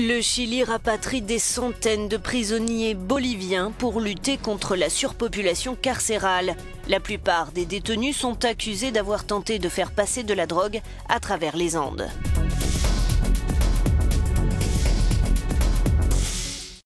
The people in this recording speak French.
Le Chili rapatrie des centaines de prisonniers boliviens pour lutter contre la surpopulation carcérale. La plupart des détenus sont accusés d'avoir tenté de faire passer de la drogue à travers les Andes.